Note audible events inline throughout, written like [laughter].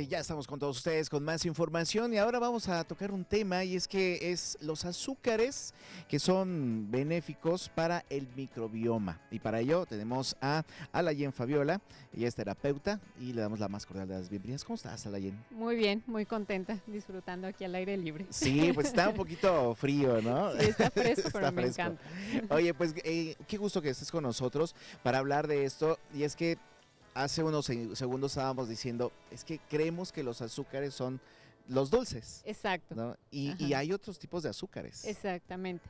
Eh, ya estamos con todos ustedes con más información y ahora vamos a tocar un tema y es que es los azúcares que son benéficos para el microbioma. Y para ello tenemos a Alayen Fabiola, ella es terapeuta y le damos la más cordial de las bienvenidas. ¿Cómo estás, Alayen? Muy bien, muy contenta, disfrutando aquí al aire libre. Sí, pues está un poquito frío, ¿no? [laughs] Sí, está fresco, [laughs] pero me encanta. Oye, pues eh, qué gusto que estés con nosotros para hablar de esto y es que hace unos segundos estábamos diciendo, es que creemos que los azúcares son los dulces. Exacto. Y, hay otros tipos de azúcares. Exactamente.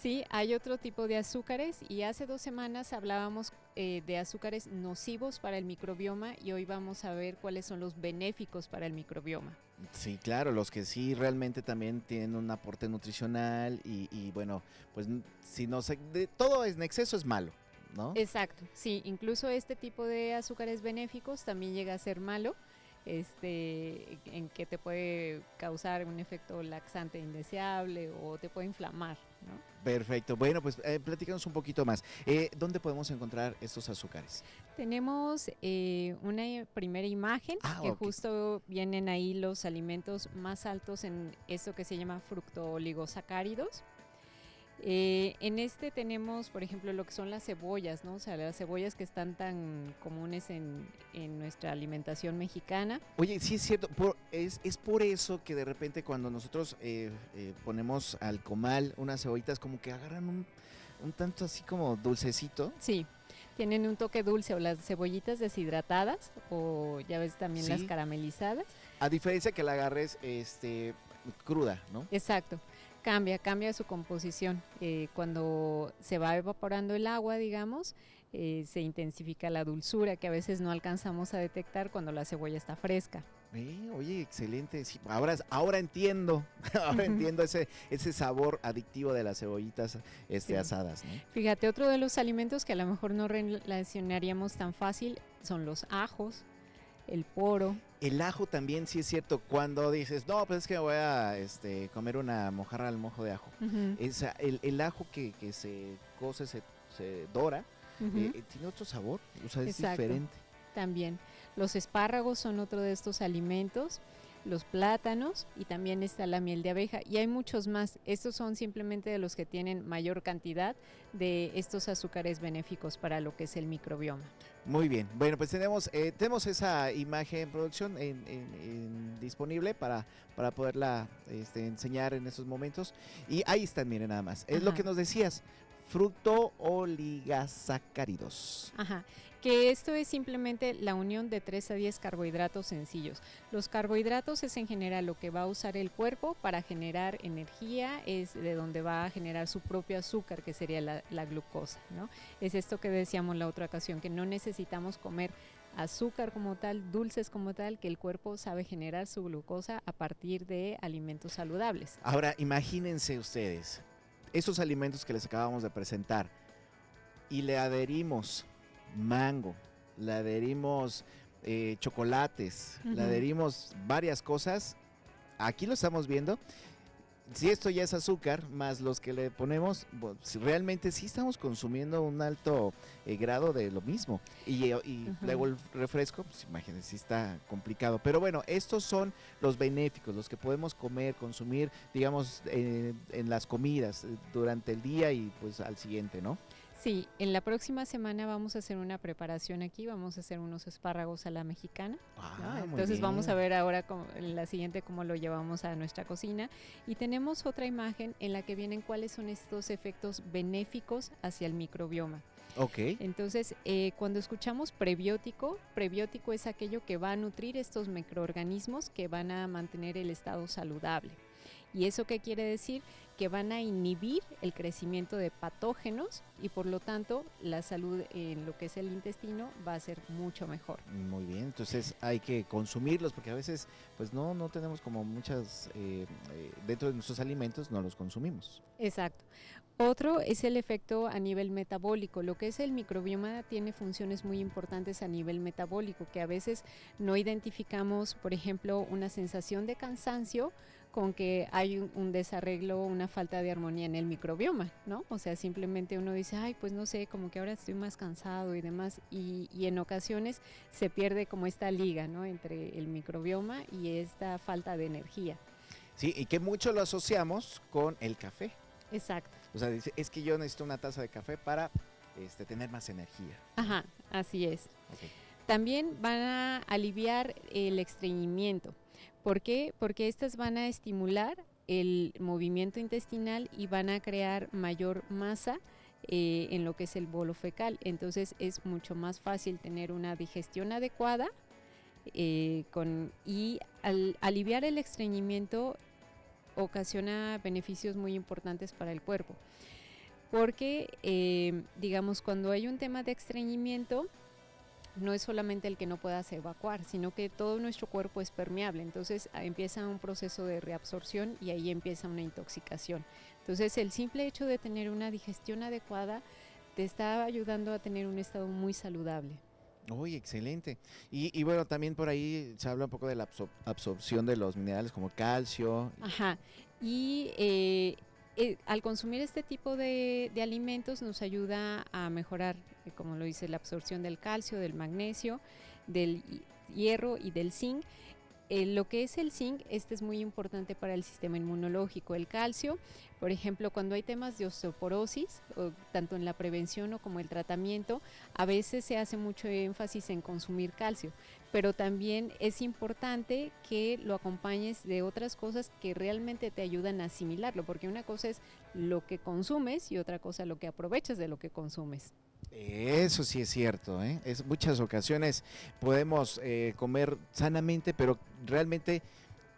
Sí, hay otro tipo de azúcares y hace dos semanas hablábamos eh, de azúcares nocivos para el microbioma y hoy vamos a ver cuáles son los benéficos para el microbioma. Sí, claro, los que sí realmente también tienen un aporte nutricional y, bueno, pues si no se, de, todo en exceso es malo. Exacto, sí, incluso este tipo de azúcares benéficos también llega a ser malo, este, en que te puede causar un efecto laxante indeseable o te puede inflamar, Perfecto, bueno, pues eh, platícanos un poquito más. Eh, ¿Dónde podemos encontrar estos azúcares? Tenemos eh, una primera imagen ah, que justo vienen ahí los alimentos más altos en esto que se llama fructooligosacáridos. Eh, en este tenemos, por ejemplo, lo que son las cebollas, ¿no? O sea, las cebollas que están tan comunes en, nuestra alimentación mexicana. Oye, sí es cierto, es, por eso que de repente cuando nosotros eh, eh, ponemos al comal unas cebollitas como que agarran un, tanto así como dulcecito. Sí, tienen un toque dulce o las cebollitas deshidratadas o ya ves también las caramelizadas. A diferencia que la agarres este, cruda, ¿no? Exacto cambia, cambia su composición. Eh, cuando se va evaporando el agua, digamos, eh, se intensifica la dulzura que a veces no alcanzamos a detectar cuando la cebolla está fresca. oye, excelente. ahora, ahora entiendo, [laughs] ahora entiendo ese, ese sabor adictivo de las cebollitas este, asadas. Fíjate, otro de los alimentos que a lo mejor no relacionaríamos tan fácil son los ajos el poro. El ajo también, sí es cierto, cuando dices, no, pues es que voy a este, comer una mojarra al mojo de ajo. el, ajo que, se cose, se, dora, eh, eh, tiene otro sabor, o sea, es diferente. También. Los espárragos son otro de estos alimentos los plátanos y también está la miel de abeja y hay muchos más. Estos son simplemente de los que tienen mayor cantidad de estos azúcares benéficos para lo que es el microbioma. Muy bien, bueno pues tenemos, eh, tenemos esa imagen en producción en, disponible para, para poderla este, enseñar en estos momentos y ahí están, miren nada más. Es lo que nos decías, fruto oligosacáridos. Ajá, que esto es simplemente la unión de 3 a 10 carbohidratos sencillos. Los carbohidratos es en general lo que va a usar el cuerpo para generar energía, es de donde va a generar su propio azúcar, que sería la, la glucosa, ¿no? Es esto que decíamos la otra ocasión, que no necesitamos comer azúcar como tal, dulces como tal, que el cuerpo sabe generar su glucosa a partir de alimentos saludables. Ahora, imagínense ustedes, esos alimentos que les acabamos de presentar y le adherimos mango, le adherimos eh, chocolates, le adherimos varias cosas, aquí lo estamos viendo. Si esto ya es azúcar, más los que le ponemos, realmente sí estamos consumiendo un alto eh, grado de lo mismo. Y, luego el refresco, pues imagínense, sí está complicado. Pero bueno, estos son los benéficos, los que podemos comer, consumir, digamos, en las comidas eh, durante el día y pues al siguiente, ¿no? Sí, en la próxima semana vamos a hacer una preparación aquí, vamos a hacer unos espárragos a la mexicana. Ah, Entonces vamos a ver ahora en la siguiente cómo lo llevamos a nuestra cocina. Y tenemos otra imagen en la que vienen cuáles son estos efectos benéficos hacia el microbioma. Ok. Entonces, eh, cuando escuchamos prebiótico, prebiótico es aquello que va a nutrir estos microorganismos que van a mantener el estado saludable. ¿Y eso qué quiere decir? Que van a inhibir el crecimiento de patógenos y por lo tanto la salud en lo que es el intestino va a ser mucho mejor. Muy bien, entonces hay que consumirlos porque a veces pues no, no tenemos como muchas, eh, eh, dentro de nuestros alimentos no los consumimos. Exacto. Otro es el efecto a nivel metabólico. Lo que es el microbioma tiene funciones muy importantes a nivel metabólico, que a veces no identificamos, por ejemplo, una sensación de cansancio con que hay un, desarreglo, una falta de armonía en el microbioma, ¿no? O sea, simplemente uno dice, ay, pues no sé, como que ahora estoy más cansado y demás, y, y en ocasiones se pierde como esta liga, ¿no? Entre el microbioma y esta falta de energía. Sí, y que mucho lo asociamos con el café. Exacto. O sea, dice, es que yo necesito una taza de café para este, tener más energía. Ajá, así es. También van a aliviar el estreñimiento. ¿Por qué? Porque estas van a estimular el movimiento intestinal y van a crear mayor masa eh, en lo que es el bolo fecal. Entonces es mucho más fácil tener una digestión adecuada eh, y al aliviar el estreñimiento ocasiona beneficios muy importantes para el cuerpo. Porque, eh, digamos, cuando hay un tema de estreñimiento, no es solamente el que no puedas evacuar, sino que todo nuestro cuerpo es permeable. Entonces empieza un proceso de reabsorción y ahí empieza una intoxicación. Entonces el simple hecho de tener una digestión adecuada te está ayudando a tener un estado muy saludable. Uy, excelente. Y, bueno, también por ahí se habla un poco de la absorción de los minerales como calcio. Ajá. Y eh, eh, al consumir este tipo de, alimentos nos ayuda a mejorar, como lo dice, la absorción del calcio, del magnesio, del hierro y del zinc. lo que es el zinc, este es muy importante para el sistema inmunológico. El calcio por ejemplo, cuando hay temas de osteoporosis, tanto en la prevención o como el tratamiento, a veces se hace mucho énfasis en consumir calcio, pero también es importante que lo acompañes de otras cosas que realmente te ayudan a asimilarlo, porque una cosa es lo que consumes y otra cosa lo que aprovechas de lo que consumes. Eso sí es cierto, ¿eh? Es, muchas ocasiones podemos eh, comer sanamente, pero realmente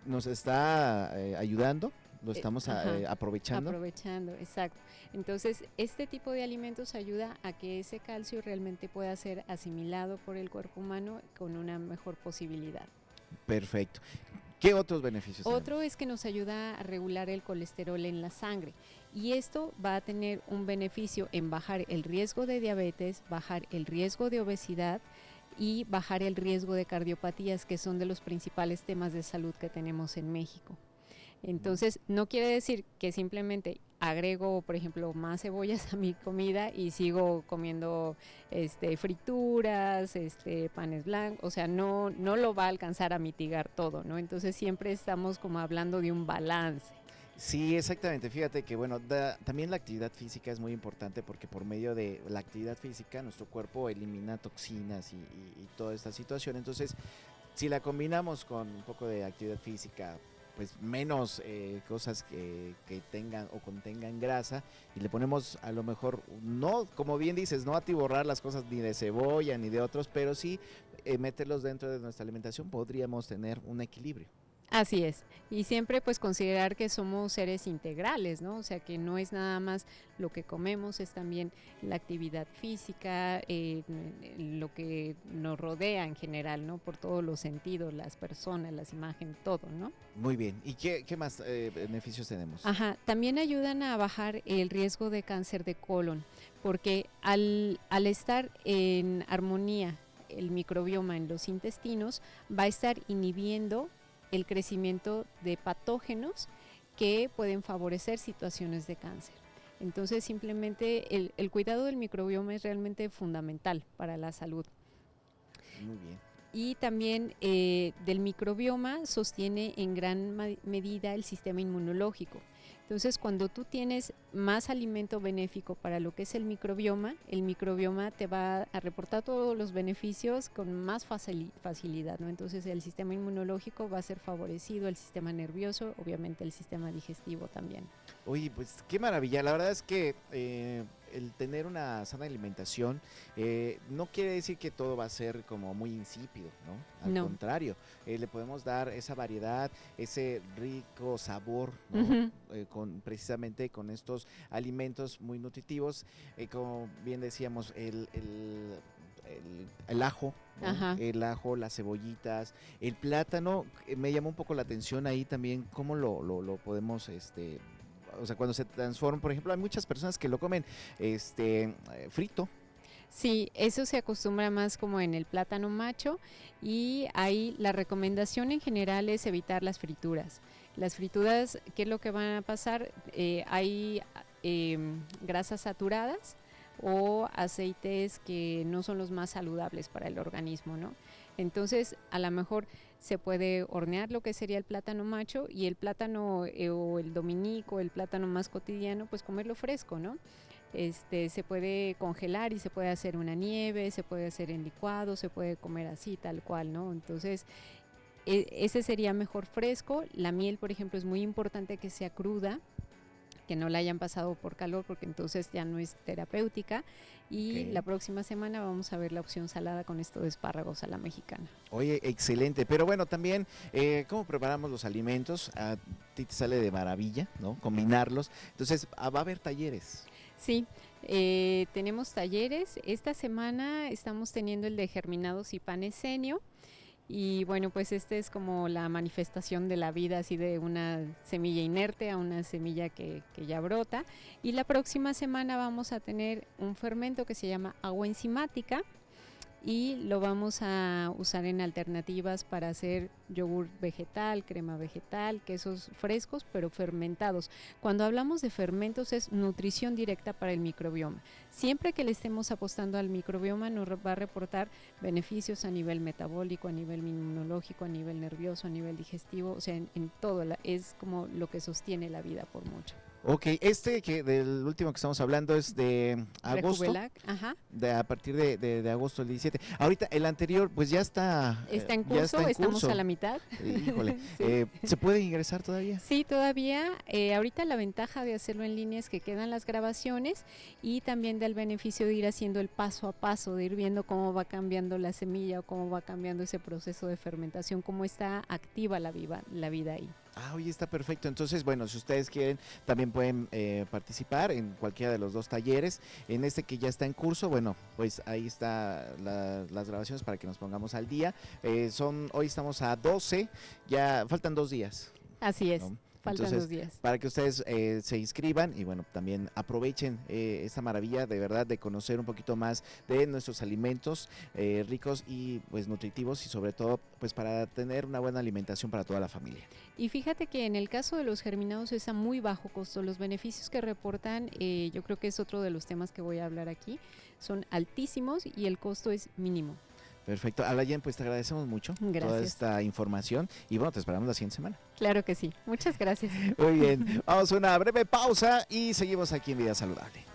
nos está eh, ayudando lo eh, estamos eh, aprovechando. Aprovechando, exacto. Entonces, este tipo de alimentos ayuda a que ese calcio realmente pueda ser asimilado por el cuerpo humano con una mejor posibilidad. Perfecto. ¿Qué otros beneficios? Otro es que nos ayuda a regular el colesterol en la sangre y esto va a tener un beneficio en bajar el riesgo de diabetes, bajar el riesgo de obesidad y bajar el riesgo de cardiopatías, que son de los principales temas de salud que tenemos en México. Entonces, no quiere decir que simplemente agrego, por ejemplo, más cebollas a mi comida y sigo comiendo este frituras, este panes blancos, o sea, no no lo va a alcanzar a mitigar todo, ¿no? Entonces, siempre estamos como hablando de un balance. Sí, exactamente. Fíjate que, bueno, también la actividad física es muy importante porque por medio de la actividad física nuestro cuerpo elimina toxinas y toda esta situación. Entonces, si la combinamos con un poco de actividad física, pues menos eh, cosas que, tengan o contengan grasa y le ponemos a lo mejor no como bien dices no atiborrar las cosas ni de cebolla ni de otros pero sí eh, meterlos dentro de nuestra alimentación podríamos tener un equilibrio Así es. Y siempre pues considerar que somos seres integrales, ¿no? O sea, que no es nada más lo que comemos, es también la actividad física, eh, lo que nos rodea en general, ¿no? Por todos los sentidos, las personas, las imágenes, todo, ¿no? Muy bien. ¿Y qué, más eh, beneficios tenemos? Ajá. También ayudan a bajar el riesgo de cáncer de colon, porque al, al estar en armonía el microbioma en los intestinos va a estar inhibiendo el crecimiento de patógenos que pueden favorecer situaciones de cáncer. Entonces, simplemente el, cuidado del microbioma es realmente fundamental para la salud. Muy bien. Y también eh, del microbioma sostiene en gran medida el sistema inmunológico. Entonces, cuando tú tienes más alimento benéfico para lo que es el microbioma, el microbioma te va a reportar todos los beneficios con más facilidad, ¿no? Entonces, el sistema inmunológico va a ser favorecido, el sistema nervioso, obviamente el sistema digestivo también. Oye, pues qué maravilla. La verdad es que eh, el tener una sana alimentación eh, no quiere decir que todo va a ser como muy insípido, ¿no? Al contrario, eh, le podemos dar esa variedad, ese rico sabor, con, precisamente con estos alimentos muy nutritivos. como bien decíamos, el, el ajo, el ajo, las cebollitas, el plátano, me llamó un poco la atención ahí también cómo lo, lo, lo podemos este, o sea, cuando se transforma, por ejemplo, hay muchas personas que lo comen este eh, frito. Sí, eso se acostumbra más como en el plátano macho y ahí la recomendación en general es evitar las frituras. Las frituras, ¿qué es lo que van a pasar? Eh, hay em, grasas saturadas o aceites que no son los más saludables para el organismo, ¿no? Entonces, a lo mejor se puede hornear lo que sería el plátano macho y el plátano eh, o el dominico, el plátano más cotidiano, pues comerlo fresco, ¿no? Este, se puede congelar y se puede hacer una nieve, se puede hacer en licuado, se puede comer así, tal cual, ¿no? Entonces, ese sería mejor fresco. La miel, por ejemplo, es muy importante que sea cruda, que no la hayan pasado por calor porque entonces ya no es terapéutica. Y la próxima semana vamos a ver la opción salada con esto de espárragos a la mexicana. Oye, excelente. Pero bueno, también, eh, ¿cómo preparamos los alimentos? A ti te sale de maravilla, ¿no? Combinarlos. Entonces, ah, va a haber talleres. Sí, eh, tenemos talleres. Esta semana estamos teniendo el de germinados y panesenio. Y bueno, pues este es como la manifestación de la vida, así de una semilla inerte a una semilla que, que, ya brota. Y la próxima semana vamos a tener un fermento que se llama agua enzimática y lo vamos a usar en alternativas para hacer yogur vegetal, crema vegetal, quesos frescos pero fermentados. Cuando hablamos de fermentos es nutrición directa para el microbioma. Siempre que le estemos apostando al microbioma nos va a reportar beneficios a nivel metabólico, a nivel inmunológico, a nivel nervioso, a nivel digestivo, o sea, en, todo, es como lo que sostiene la vida por mucho. Ok, este que del último que estamos hablando es de agosto. Ajá. De, a partir de, de, agosto del 17. Ahorita el anterior pues ya está. Eh, está en curso, estamos a la mitad. Híjole. [laughs] Eh, ¿Se puede ingresar todavía? Sí, todavía. Eh, ahorita la ventaja de hacerlo en línea es que quedan las grabaciones y también del beneficio de ir haciendo el paso a paso, de ir viendo cómo va cambiando la semilla o cómo va cambiando ese proceso de fermentación, cómo está activa la, viva, la vida ahí. Ah, oye, está perfecto. Entonces, bueno, si ustedes quieren, también pueden eh, participar en cualquiera de los dos talleres. En este que ya está en curso, bueno, pues ahí está las grabaciones para que nos pongamos al día. Eh, son, hoy estamos a 12, ya faltan dos días. Así es. Faltan días. Para que ustedes eh, se inscriban y bueno, también aprovechen eh, esta maravilla de verdad de conocer un poquito más de nuestros alimentos eh, ricos y pues nutritivos y sobre todo pues para tener una buena alimentación para toda la familia. Y fíjate que en el caso de los germinados es a muy bajo costo. Los beneficios que reportan, yo creo que es otro de los temas que voy a hablar aquí, son altísimos y el costo es mínimo. Perfecto. Alayen, pues te agradecemos mucho toda esta información y bueno, te esperamos la siguiente semana. Claro que sí. Muchas gracias. Muy bien. Vamos a una breve pausa y seguimos aquí en Vida Saludable.